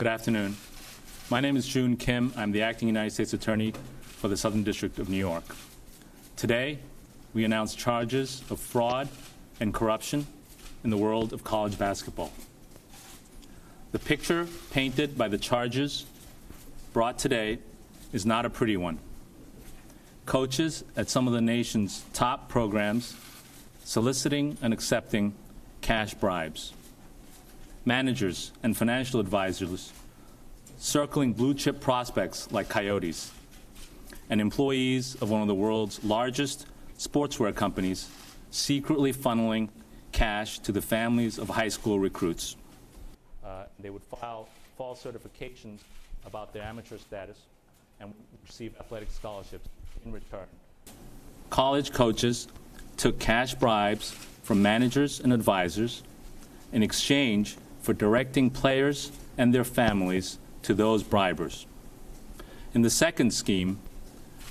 Good afternoon. My name is Joon Kim. I'm the acting United States Attorney for the Southern District of New York. Today, we announce charges of fraud and corruption in the world of college basketball. The picture painted by the charges brought today is not a pretty one. Coaches at some of the nation's top programs soliciting and accepting cash bribes. Managers and financial advisors circling blue chip prospects like coyotes. And employees of one of the world's largest sportswear companies secretly funneling cash to the families of high school recruits. Uh, they would file false certifications about their amateur status and receive athletic scholarships in return. College coaches took cash bribes from managers and advisors in exchange for directing players and their families to those bribers. In the second scheme,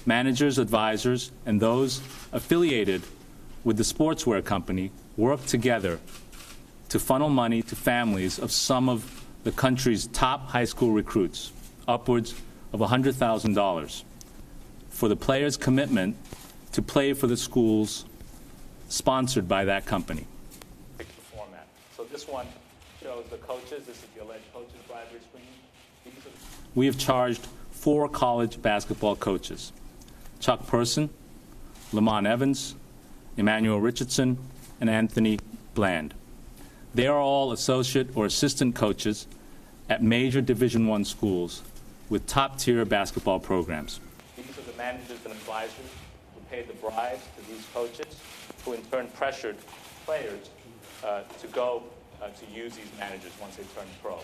managers, advisors, and those affiliated with the sportswear company worked together to funnel money to families of some of the country's top high school recruits, upwards of $100,000, for the players' commitment to play for the schools sponsored by that company. So this one shows the coaches. This is the alleged coaches bribery screen. We have charged four college basketball coaches Chuck Person, Lamont Evans, Emanuel Richardson, and Anthony Bland. They are all associate or assistant coaches at major Division One schools with top-tier basketball programs. These are the managers and advisors who paid the bribes to these coaches, who in turn pressured players uh, to go Uh, to use these managers once they turned pro.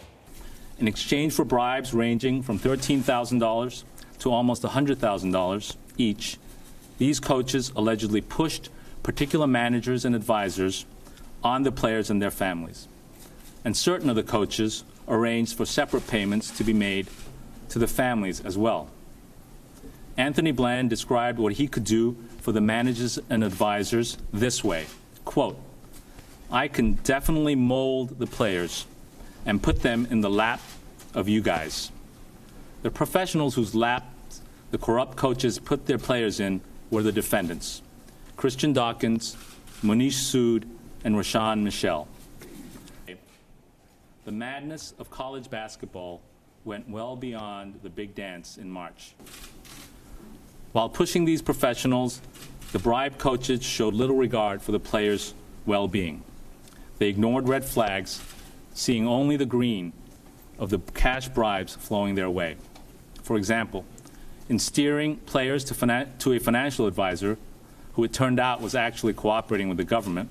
In exchange for bribes ranging from $13,000 to almost $100,000 each, these coaches allegedly pushed particular managers and advisors on the players and their families. And certain of the coaches arranged for separate payments to be made to the families as well. Anthony Bland described what he could do for the managers and advisors this way quote, I can definitely mold the players and put them in the lap of you guys. The professionals whose lap the corrupt coaches put their players in were the defendants Christian Dawkins, Munish Sood, and Rashan Michel. The madness of college basketball went well beyond the big dance in March. While pushing these professionals, the bribe coaches showed little regard for the players' well being. They ignored red flags, seeing only the green of the cash bribes flowing their way. For example, in steering players to, to a financial advisor who it turned out was actually cooperating with the government,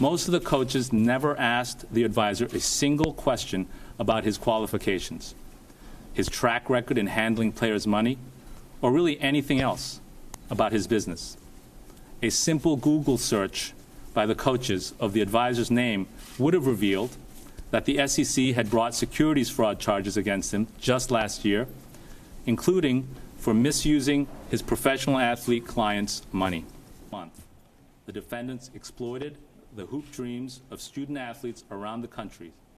most of the coaches never asked the advisor a single question about his qualifications his track record in handling players' money, or really anything else about his business. A simple Google search by the coaches of the advisor's name would have revealed that the SEC had brought securities fraud charges against him just last year, including for misusing his professional athlete clients' money. Month. The defendants exploited the hoop dreams of student athletes around the country